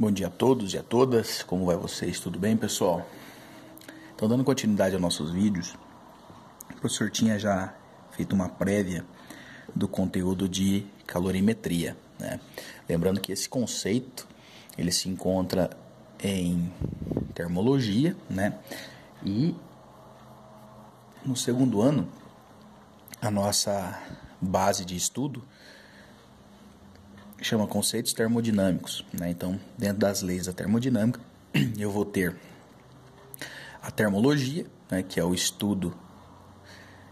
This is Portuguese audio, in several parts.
Bom dia a todos e a todas, como vai vocês? Tudo bem, pessoal? Então, dando continuidade aos nossos vídeos, o professor tinha já feito uma prévia do conteúdo de calorimetria, né? Lembrando que esse conceito, ele se encontra em termologia, né? E no segundo ano, a nossa base de estudo chama conceitos termodinâmicos. Né? Então, dentro das leis da termodinâmica, eu vou ter a termologia, né, que é o estudo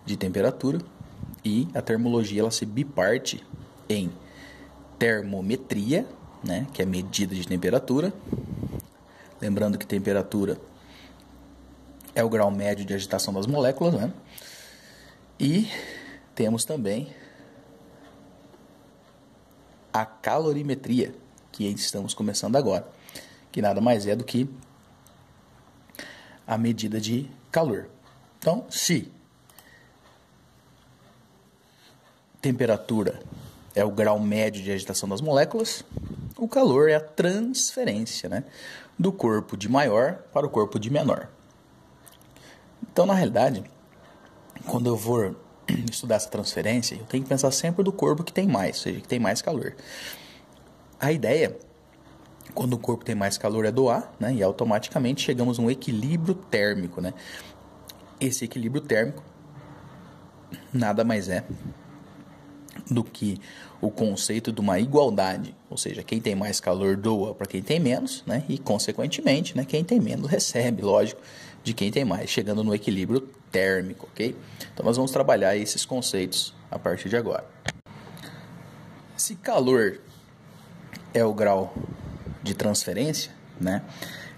de temperatura, e a termologia ela se biparte em termometria, né, que é medida de temperatura. Lembrando que temperatura é o grau médio de agitação das moléculas, né? E temos também a calorimetria, que estamos começando agora, que nada mais é do que a medida de calor. Então, se temperatura é o grau médio de agitação das moléculas, o calor é a transferência né, do corpo de maior para o corpo de menor. Então, na realidade, quando eu for estudar essa transferência, eu tenho que pensar sempre do corpo que tem mais, ou seja, que tem mais calor. A ideia, quando o corpo tem mais calor, é doar, né? E automaticamente chegamos a um equilíbrio térmico, né? Esse equilíbrio térmico nada mais é do que o conceito de uma igualdade, ou seja, quem tem mais calor doa para quem tem menos, né? E consequentemente, né, quem tem menos recebe, lógico, de quem tem mais, chegando no equilíbrio térmico, ok? Então nós vamos trabalhar esses conceitos a partir de agora. Se calor é o grau de transferência, né,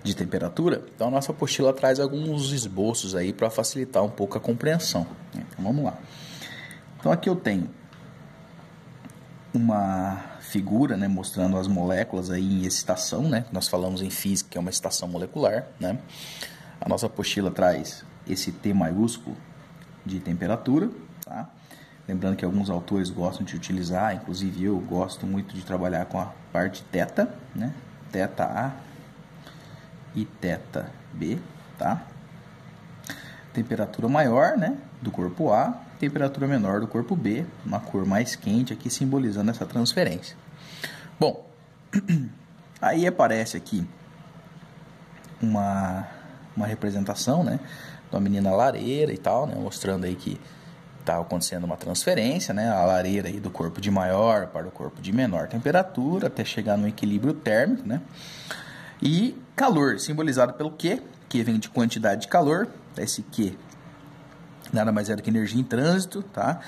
de temperatura, então a nossa apostila traz alguns esboços aí para facilitar um pouco a compreensão. Então vamos lá. Então aqui eu tenho uma figura, né, mostrando as moléculas aí em excitação, né? Nós falamos em física que é uma excitação molecular, né? A nossa apostila traz esse T maiúsculo de temperatura, tá? Lembrando que alguns autores gostam de utilizar, inclusive eu gosto muito de trabalhar com a parte teta, né? Teta A e teta B, tá? Temperatura maior, né, do corpo A, temperatura menor do corpo B, uma cor mais quente aqui simbolizando essa transferência. Bom, aí aparece aqui uma uma representação, né, de uma menina lareira e tal, né, mostrando aí que está acontecendo uma transferência, né, a lareira aí do corpo de maior para o corpo de menor temperatura, até chegar no equilíbrio térmico, né, e calor, simbolizado pelo Q, que vem de quantidade de calor, esse Q nada mais é do que energia em trânsito, tá?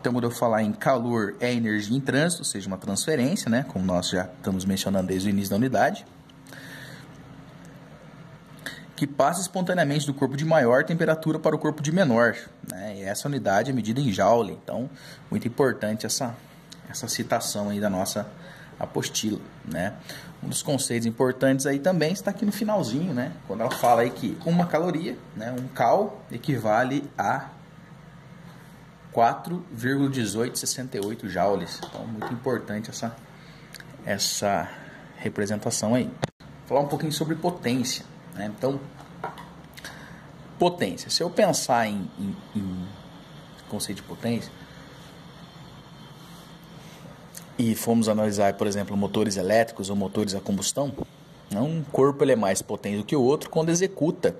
Então, quando eu falar em calor, é energia em trânsito, ou seja, uma transferência, né? Como nós já estamos mencionando desde o início da unidade que passa espontaneamente do corpo de maior temperatura para o corpo de menor. Né? E essa unidade é medida em joule. Então, muito importante essa, essa citação aí da nossa apostila. Né? Um dos conceitos importantes aí também está aqui no finalzinho, né? quando ela fala aí que uma caloria, né? um cal, equivale a 4,1868 joules. Então, muito importante essa, essa representação aí. Vou falar um pouquinho sobre potência. Né? Então, potência. Se eu pensar em, em, em conceito de potência e formos analisar, por exemplo, motores elétricos ou motores a combustão, né, um corpo ele é mais potente do que o outro quando executa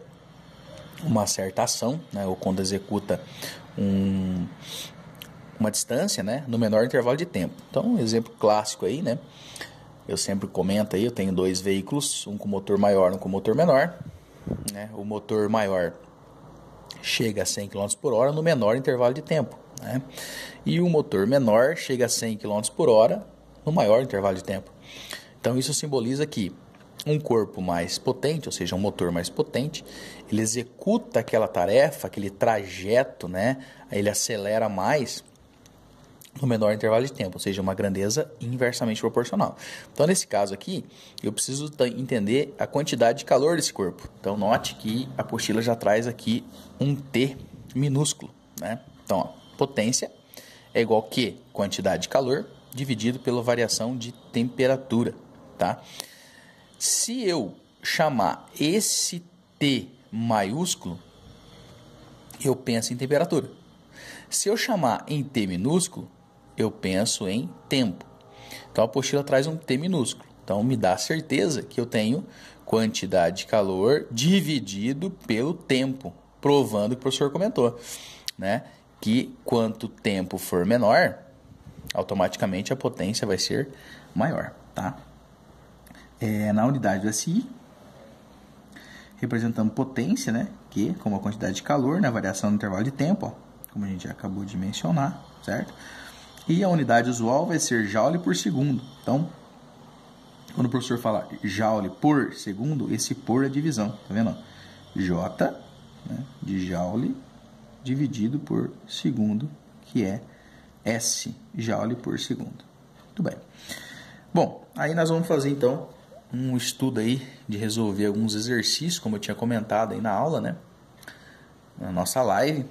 uma certa ação, né, ou quando executa um, uma distância, né, no menor intervalo de tempo. Então, um exemplo clássico aí, né, eu sempre comento aí, eu tenho dois veículos, um com motor maior, um com motor menor. Né? O motor maior chega a 100 km por hora no menor intervalo de tempo. Né? E o motor menor chega a 100 km por hora no maior intervalo de tempo. Então isso simboliza que um corpo mais potente, ou seja, um motor mais potente, ele executa aquela tarefa, aquele trajeto, né? Ele acelera mais no menor intervalo de tempo, ou seja, uma grandeza inversamente proporcional. Então, nesse caso aqui, eu preciso entender a quantidade de calor desse corpo. Então, note que a apostila já traz aqui um T minúsculo, né? Então, ó, potência é igual que quantidade de calor dividido pela variação de temperatura, tá? Se eu chamar esse T maiúsculo, eu penso em temperatura. Se eu chamar em T minúsculo, eu penso em tempo. Então a apostila traz um T minúsculo. Então me dá certeza que eu tenho quantidade de calor dividido pelo tempo, provando o que o professor comentou, né? Que quanto tempo for menor, automaticamente a potência vai ser maior, tá? É, na unidade do SI, representando potência, né? Que como a quantidade de calor na variação do intervalo de tempo, ó, como a gente já acabou de mencionar, certo? E a unidade usual vai ser joule por segundo. Então, quando o professor fala joule por segundo, esse por é divisão, tá vendo? J né, de joule dividido por segundo, que é S joule por segundo. Muito bem. Bom, aí nós vamos fazer então um estudo aí de resolver alguns exercícios, como eu tinha comentado aí na aula, né? Na nossa live,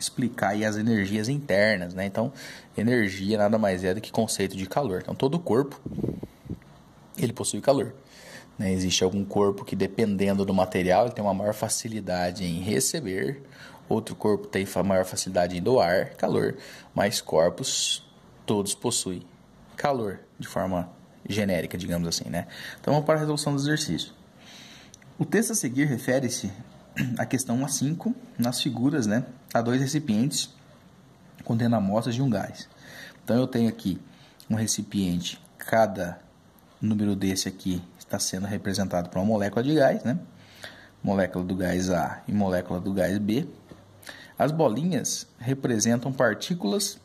explicar as energias internas, né? Então, energia nada mais é do que conceito de calor. Então, todo corpo ele possui calor. Né? Existe algum corpo que, dependendo do material, ele tem uma maior facilidade em receber, outro corpo tem maior facilidade em doar calor, mas corpos todos possuem calor de forma genérica, digamos assim, né? Então vamos para a resolução do exercício. O texto a seguir refere-se à questão 1 a 5 nas figuras, né, a dois recipientes contendo amostras de um gás. Então eu tenho aqui um recipiente, cada número desse aqui está sendo representado por uma molécula de gás, né? Molécula do gás A e molécula do gás B. As bolinhas representam partículas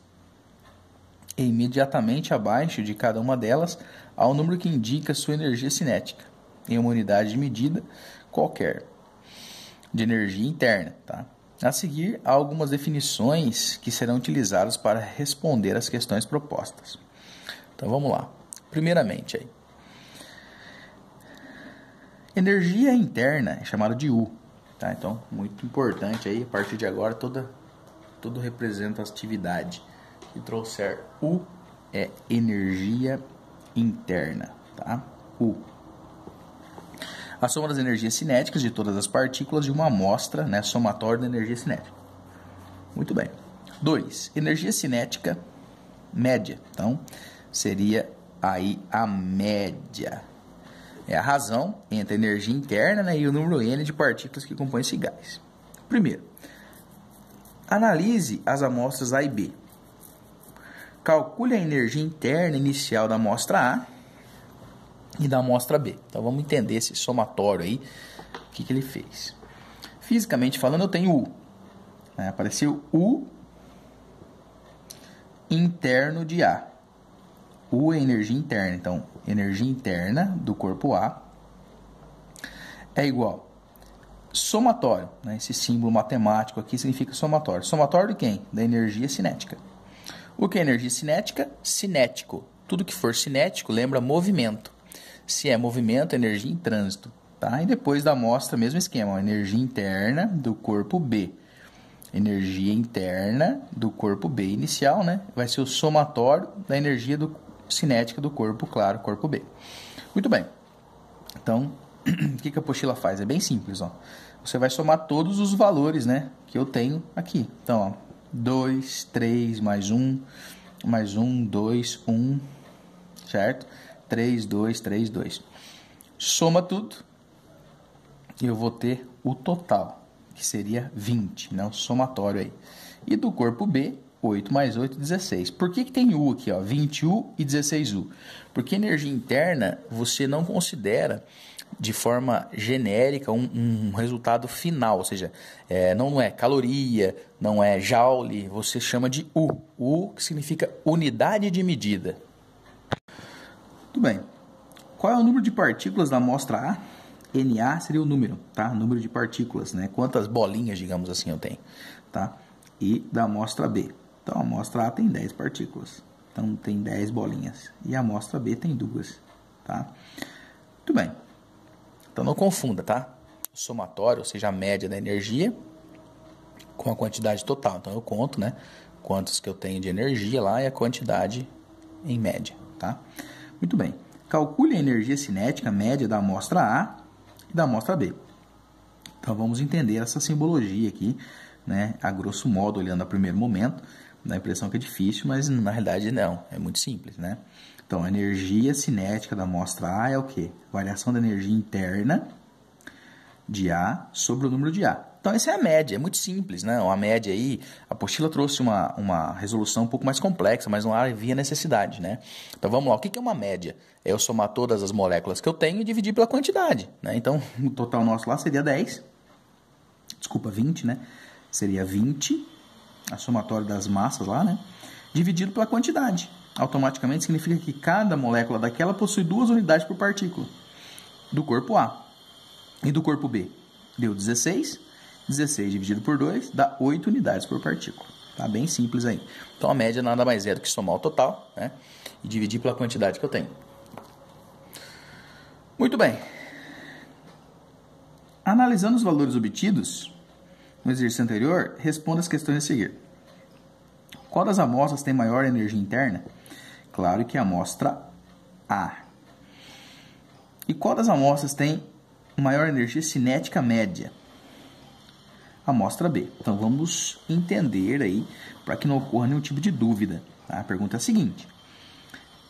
e imediatamente abaixo de cada uma delas há um número que indica sua energia cinética em uma unidade de medida qualquer de energia interna, tá? A seguir, há algumas definições que serão utilizadas para responder às questões propostas. Então vamos lá. Primeiramente, aí, Energia interna é chamada de U. Tá? Então, muito importante aí, a partir de agora, toda, toda representatividade que trouxer U é energia interna. Tá? U. A soma das energias cinéticas de todas as partículas de uma amostra, né, somatório da energia cinética. Muito bem. 2. Energia cinética média. Então, seria aí a média é a razão entre a energia interna né, e o número n de partículas que compõem esse gás. Primeiro, analise as amostras A e B. Calcule a energia interna inicial da amostra A e da amostra B. Então vamos entender esse somatório aí, o que, que ele fez. Fisicamente falando, eu tenho U. Né? Apareceu U interno de A. U é energia interna. Então, energia interna do corpo A é igual somatório. Né? Esse símbolo matemático aqui significa somatório. Somatório de quem? Da energia cinética. O que é energia cinética? Cinético. Tudo que for cinético lembra movimento. Se é movimento, energia em trânsito. Tá? E depois da amostra, mesmo esquema. Energia interna do corpo B. Energia interna do corpo B inicial, né? Vai ser o somatório da energia do cinética do corpo, claro, corpo B. Muito bem. Então, o que, que a apostila faz? É bem simples, ó. Você vai somar todos os valores, né, que eu tenho aqui. Então, ó, 2, 3, mais 1, mais 1, 2, 1, certo? 3, 2, 3, 2. Soma tudo e eu vou ter o total, que seria 20, né, o somatório aí. E do corpo B, 8 mais 8, 16. Por que, que tem U aqui, ó, 20U e 16U? Porque energia interna você não considera de forma genérica um, um resultado final, ou seja, é, não é caloria, não é joule, você chama de U. U que significa unidade de medida. Muito bem. Qual é o número de partículas da amostra A? NA seria o número, tá? Número de partículas, né? Quantas bolinhas, digamos assim, eu tenho, tá? E da amostra B. Então a amostra A tem 10 partículas. Então tem 10 bolinhas. E a amostra B tem duas. Tá? Muito bem. Então não confunda, tá? O somatório, ou seja, a média da energia com a quantidade total. Então eu conto, né? Quantos que eu tenho de energia lá e a quantidade em média, tá? Muito bem. Calcule a energia cinética média da amostra A e da amostra B. Então vamos entender essa simbologia aqui, né, a grosso modo, olhando a primeiro momento. Dá a impressão que é difícil, mas na realidade não, é muito simples, né? Então, a energia cinética da amostra A é o quê? Variação da energia interna de A sobre o número de A. Então, essa é a média, é muito simples, né? A média aí, a apostila trouxe uma, uma resolução um pouco mais complexa, mas não havia necessidade, né? Então, vamos lá, o que é uma média? É eu somar todas as moléculas que eu tenho e dividir pela quantidade, né? Então, o total nosso lá seria 10, desculpa, 20, né? Seria 20, a somatória das massas lá, né? Dividido pela quantidade. Automaticamente significa que cada molécula daquela possui duas unidades por partícula. Do corpo A e do corpo B. Deu 16. 16 dividido por 2 dá 8 unidades por partícula. Tá bem simples aí. Então a média nada mais é do que somar o total né? e dividir pela quantidade que eu tenho. Muito bem. Analisando os valores obtidos no exercício anterior, responda as questões a seguir. Qual das amostras tem maior energia interna? Claro que a amostra A. E qual das amostras tem maior energia cinética média? Amostra B. Então vamos entender aí para que não ocorra nenhum tipo de dúvida. Tá? A pergunta é a seguinte: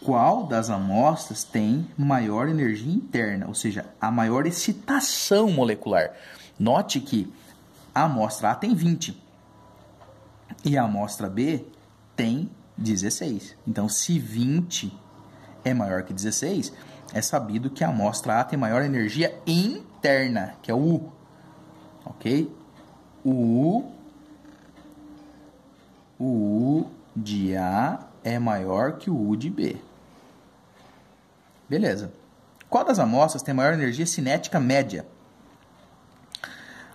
qual das amostras tem maior energia interna, ou seja, a maior excitação molecular? Note que a amostra A tem 20 e a amostra B tem 16. Então, se 20 é maior que 16, é sabido que a amostra A tem maior energia interna, que é o U. Ok? O U, o U de A é maior que o U de B. Beleza. Qual das amostras tem maior energia cinética média?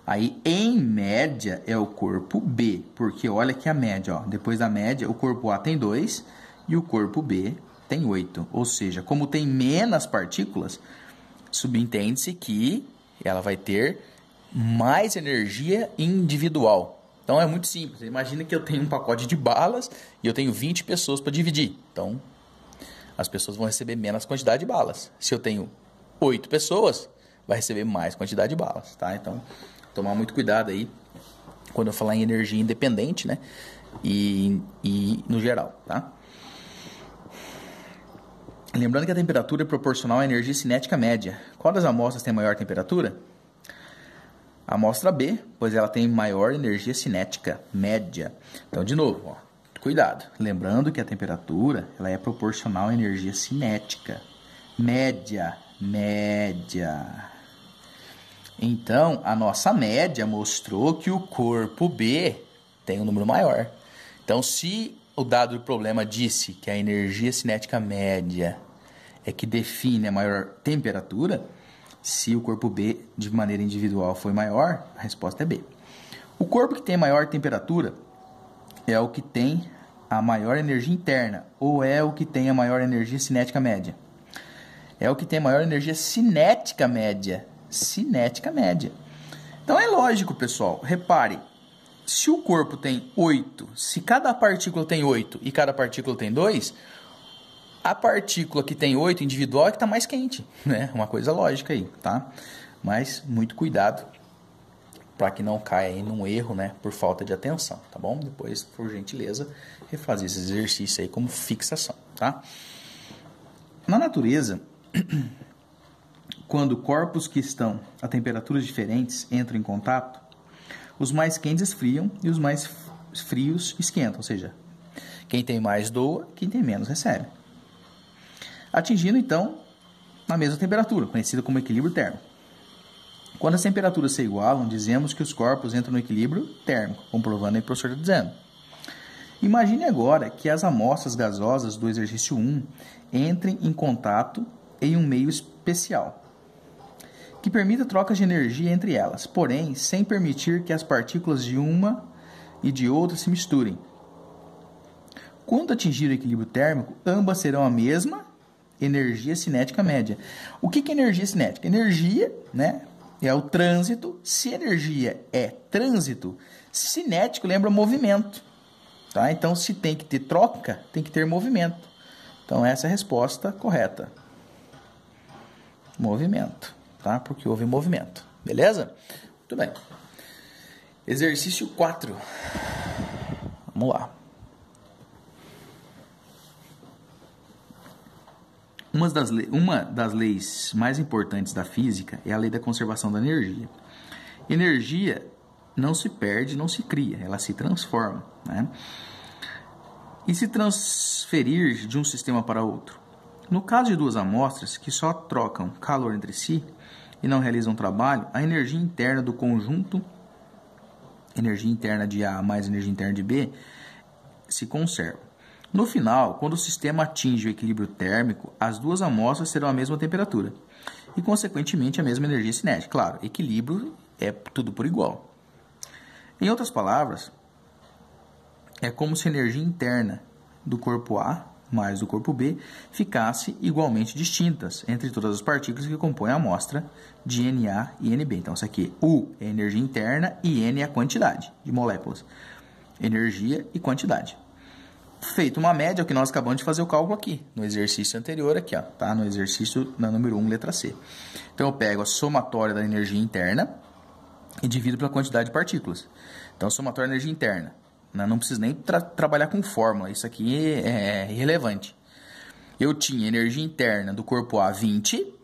Aí, em média, é o corpo B, porque olha que a média, ó, depois da média, o corpo A tem 2 e o corpo B tem 8. Ou seja, como tem menos partículas, subentende-se que ela vai ter mais energia individual. Então é muito simples. Imagina que eu tenho um pacote de balas e eu tenho 20 pessoas para dividir. Então as pessoas vão receber menos quantidade de balas. Se eu tenho 8 pessoas, vai receber mais quantidade de balas, tá? Então tomar muito cuidado aí quando eu falar em energia independente, né? E, e no geral, tá? Lembrando que a temperatura é proporcional à energia cinética média. Qual das amostras tem maior temperatura? A amostra B, pois ela tem maior energia cinética média. Então, de novo, ó, cuidado. Lembrando que a temperatura ela é proporcional à energia cinética média. Média. Então, a nossa média mostrou que o corpo B tem um número maior. Então, se o dado do problema disse que a energia cinética média é que define a maior temperatura, se o corpo B de maneira individual foi maior, a resposta é B. O corpo que tem maior temperatura é o que tem a maior energia interna ou é o que tem a maior energia cinética média? É o que tem a maior energia cinética média cinética média. Então é lógico, pessoal. Repare, se o corpo tem 8, se cada partícula tem 8 e cada partícula tem 2, a partícula que tem 8 individual é que está mais quente. Né? Uma coisa lógica aí, tá? Mas muito cuidado para que não caia aí num erro, né, por falta de atenção, tá bom? Depois, por gentileza, refazer esse exercício aí como fixação, tá? Na natureza, Quando corpos que estão a temperaturas diferentes entram em contato, os mais quentes esfriam e os mais frios esquentam, ou seja, quem tem mais doa, quem tem menos recebe. Atingindo então a mesma temperatura, conhecida como equilíbrio térmico. Quando as temperaturas se igualam, dizemos que os corpos entram no equilíbrio térmico, comprovando o professor está dizendo. Imagine agora que as amostras gasosas do exercício 1 entrem em contato em um meio especial que permita trocas de energia entre elas, porém sem permitir que as partículas de uma e de outra se misturem. Quando atingir o equilíbrio térmico, ambas serão a mesma energia cinética média. O que é energia cinética? Energia né, é o trânsito. Se energia é trânsito, cinético lembra movimento. Tá? Então, se tem que ter troca, tem que ter movimento. Então, essa é a resposta correta. movimento, tá? Porque houve movimento, beleza? Muito bem. Exercício 4. Vamos lá. Uma das, uma das leis mais importantes da física é a lei da conservação da energia. Energia não se perde, não se cria, ela se transforma. Né? E se transferir de um sistema para outro? No caso de duas amostras que só trocam calor entre si e não realizam trabalho, a energia interna do conjunto, energia interna de A mais energia interna de B, se conserva. No final, quando o sistema atinge o equilíbrio térmico, as duas amostras terão a mesma temperatura e, consequentemente, a mesma energia cinética. Claro, equilíbrio é tudo por igual. Em outras palavras, é como se a energia interna do corpo A mais do corpo B ficasse igualmente distintas entre todas as partículas que compõem a amostra de Na e Nb. Então, isso aqui, U é energia interna e N é a quantidade de moléculas. Energia e quantidade feito uma média, que nós acabamos de fazer o cálculo aqui, no exercício anterior aqui, ó, tá? No exercício na número 1, letra C. Então eu pego a somatória da energia interna e divido pela quantidade de partículas. Então somatória da energia interna, né? não preciso nem tra trabalhar com fórmula, isso aqui é, é irrelevante. Eu tinha energia interna do corpo A 20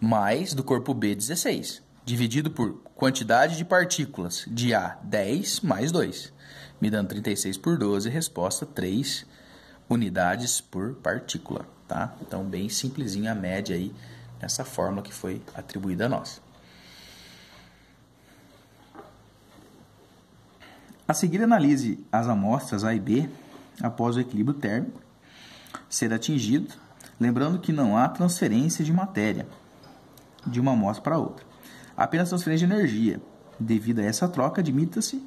mais do corpo B 16, dividido por quantidade de partículas de A 10 mais 2 me dando 36 por 12, resposta 3 unidades por partícula, tá? Então, bem simplesinha a média aí, nessa fórmula que foi atribuída a nós. A seguir, analise as amostras A e B após o equilíbrio térmico ser atingido, lembrando que não há transferência de matéria de uma amostra para outra, apenas transferência de energia. Devido a essa troca, admita-se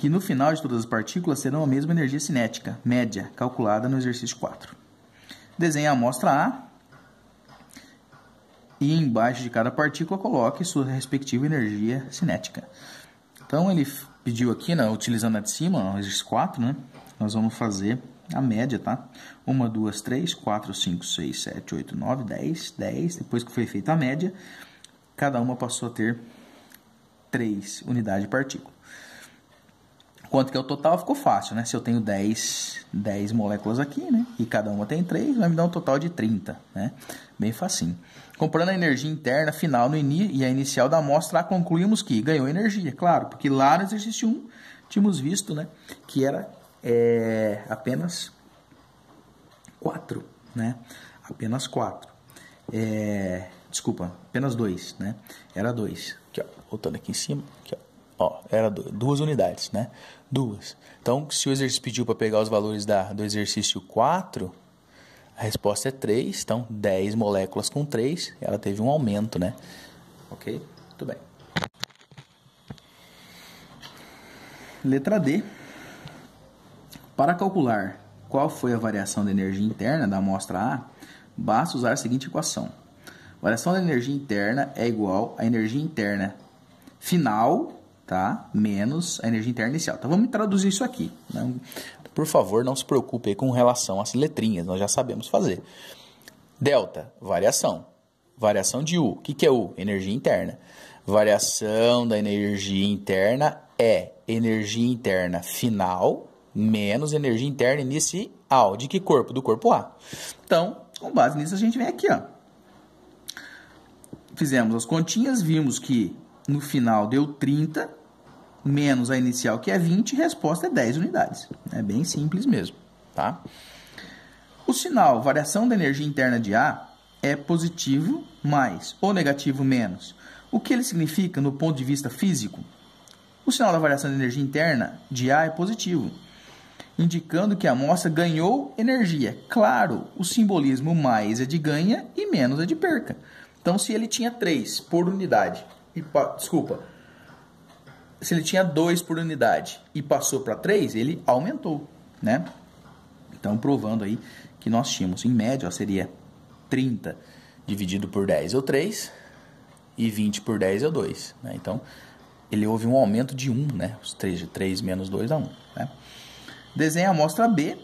que no final de todas as partículas terão a mesma energia cinética, média, calculada no exercício 4. Desenhe a amostra A e embaixo de cada partícula coloque sua respectiva energia cinética. Então ele pediu aqui, né, utilizando a de cima, o exercício 4, né, nós vamos fazer a média, tá? 1, 2, 3, 4, 5, 6, 7, 8, 9, 10, 10. Depois que foi feita a média, cada uma passou a ter 3 unidades de partícula. Quanto que é o total? Ficou fácil, né? Se eu tenho 10, 10 moléculas aqui, né? E cada uma tem 3, vai me dar um total de 30, né? Bem facinho. Comprando a energia interna final no ini e a inicial da amostra, concluímos que ganhou energia, claro, porque lá no exercício 1 tínhamos visto, né? Que era é, apenas 4, né? Apenas 4. É, desculpa, apenas 2, né? Era 2. Aqui, ó, voltando aqui em cima, ó. Era duas unidades, né? Duas. Então, se o exercício pediu para pegar os valores da, do exercício 4, a resposta é 3. Então, 10 moléculas com 3, ela teve um aumento, né? Ok? Muito bem. Letra D. Para calcular qual foi a variação da energia interna da amostra A, basta usar a seguinte equação. variação da energia interna é igual à energia interna final tá? Menos a energia interna inicial. Então vamos traduzir isso aqui. Né? Por favor, não se preocupe com relação às letrinhas, nós já sabemos fazer. Delta, variação. Variação de U. O que, que é U? Energia interna. Variação da energia interna é energia interna final menos energia interna inicial. De que corpo? Do corpo A. Então, com base nisso, a gente vem aqui, ó. Fizemos as continhas, vimos que no final deu 30 menos a inicial, que é 20, resposta é 10 unidades. É bem simples mesmo, tá? O sinal variação da energia interna de A é positivo mais ou negativo menos. O que ele significa no ponto de vista físico? O sinal da variação da energia interna de A é positivo, indicando que a amostra ganhou energia. Claro, o simbolismo mais é de ganha e menos é de perca. Então, se ele tinha 3 por unidade, e, desculpa, se ele tinha 2 por unidade e passou para 3, ele aumentou, né? Então, provando aí que nós tínhamos, em média, ó, seria 30 dividido por 10 é o 3 e 20 por 10 é o 2, né? Então, ele houve um aumento de 1, né? Os 3 de 3 menos 2 dá 1, né? Desenha a amostra B,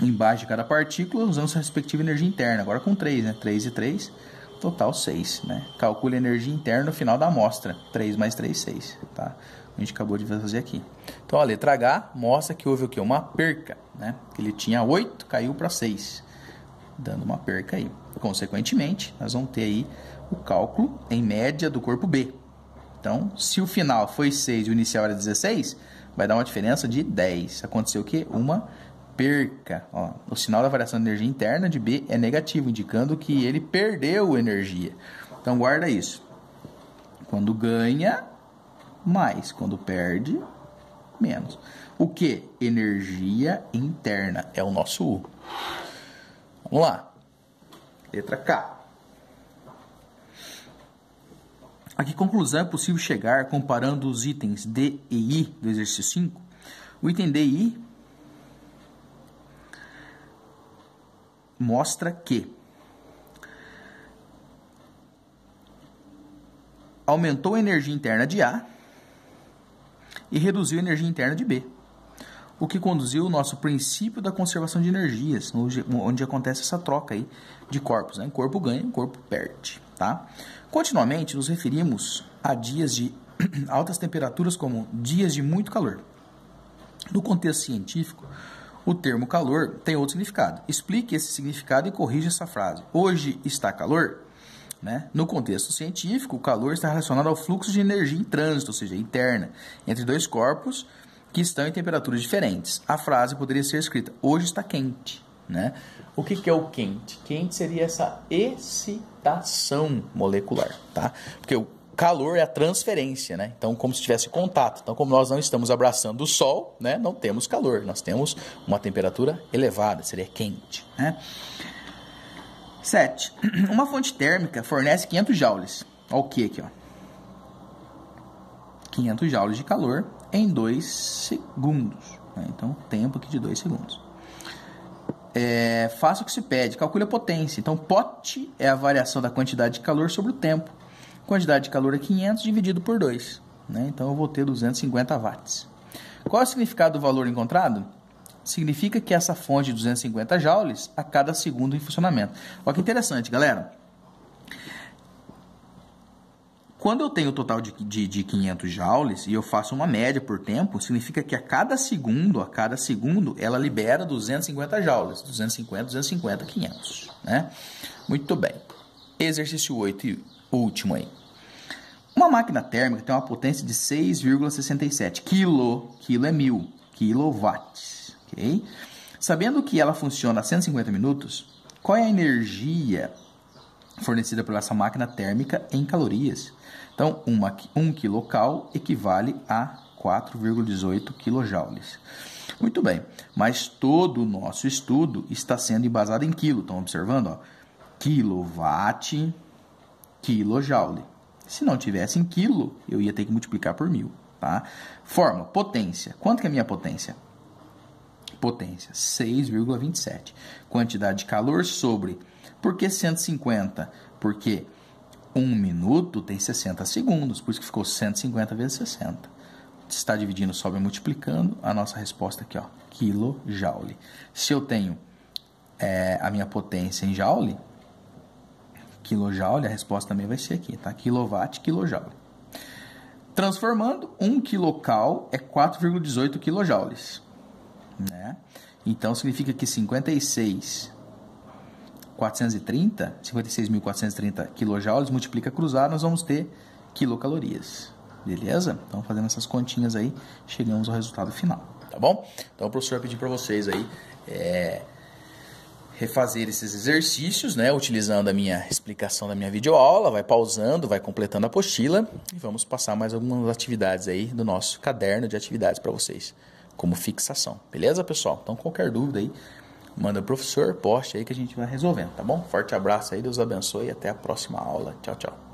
embaixo de cada partícula, usando sua respectiva energia interna, agora com 3, né? 3 e 3, total 6, né? Calcule a energia interna no final da amostra, 3 mais 3, 6, tá? A gente acabou de fazer aqui. Então a letra H mostra que houve o quê? Uma perca, né? Ele tinha 8, caiu para 6, dando uma perca aí. Consequentemente, nós vamos ter aí o cálculo em média do corpo B. Então, se o final foi 6 e o inicial era 16, vai dar uma diferença de 10. Aconteceu o quê? Uma perca. Ó, o sinal da variação de energia interna de B é negativo, indicando que ele perdeu energia. Então, guarda isso. Quando ganha, mais. Quando perde, menos. O que? Energia interna. É o nosso U. Vamos lá. Letra K. A que conclusão é possível chegar comparando os itens D e I do exercício 5? O item D e I mostra que aumentou a energia interna de A e reduziu a energia interna de B, o que conduziu ao nosso princípio da conservação de energias, onde acontece essa troca aí de corpos. Né? Corpo ganha, corpo perde. Tá? Continuamente nos referimos a dias de altas temperaturas como dias de muito calor. No contexto científico, o termo calor tem outro significado. Explique esse significado e corrija essa frase. Hoje está calor? Né? No contexto científico, o calor está relacionado ao fluxo de energia em trânsito, ou seja, interna, entre dois corpos que estão em temperaturas diferentes. A frase poderia ser escrita: Hoje está quente. Né? O que, que é o quente? Quente seria essa excitação molecular, tá? Porque o calor é a transferência, né? Então, como se tivesse contato. Então, como nós não estamos abraçando o sol, né? Não temos calor, nós temos uma temperatura elevada, seria quente, né? 7. Uma fonte térmica fornece 500 joules. Olha o que aqui, ó. 500 joules de calor em 2 segundos. Né? Então, tempo aqui de 2 segundos. É, faça o que se pede, calcule a potência. Então, POT é a variação da quantidade de calor sobre o tempo. Quantidade de calor é 500 dividido por 2. Né? Então, eu vou ter 250 watts. Qual é o significado do valor encontrado? Significa que essa fonte de 250 joules a cada segundo em funcionamento. Olha que interessante, galera. Quando eu tenho o total de, de, de 500 joules e eu faço uma média por tempo, significa que a cada segundo, a cada segundo, ela libera 250 joules. 250, 250, 500. Né? Muito bem. Exercício 8 e último aí. Uma máquina térmica tem uma potência de 6,67 kg. Quilo é mil. Quilowatts. ok? Sabendo que ela funciona a 150 minutos, qual é a energia fornecida por essa máquina térmica em calorias? Então, 1 quilocal equivale a 4,18 kJ. Muito bem, mas todo o nosso estudo está sendo embasado em quilo. Estão observando? Ó? Kilowatt, kilojoule. Se não tivesse em quilo, eu ia ter que multiplicar por mil. Tá? Forma, potência. Quanto que é a minha potência? Potência, 6,27. Quantidade de calor sobre. Por que 150? Porque 1 minuto tem 60 segundos, por isso que ficou 150 vezes 60. Está dividindo, sobe multiplicando, a nossa resposta aqui, ó, quilojoule. Se eu tenho é, a minha potência em joule, quilojoule, a resposta também vai ser aqui, tá? Kilowatt, quilojoule. Transformando, 1 kilocal é 4,18 quilojoules, né? Então, significa que 56 430, 56.430 kJ, multiplica cruzar, nós vamos ter quilocalorias. Beleza? Então, fazendo essas continhas aí, chegamos ao resultado final. Tá bom? Então, o professor vai pedir para vocês aí é, refazer esses exercícios, né? Utilizando a minha explicação da minha videoaula, vai pausando, vai completando a apostila e vamos passar mais algumas atividades aí do nosso caderno de atividades para vocês, como fixação. Beleza, pessoal? Então, qualquer dúvida aí, manda o professor, poste aí que a gente vai resolvendo, tá bom? Forte abraço aí, Deus abençoe e até a próxima aula. Tchau, tchau.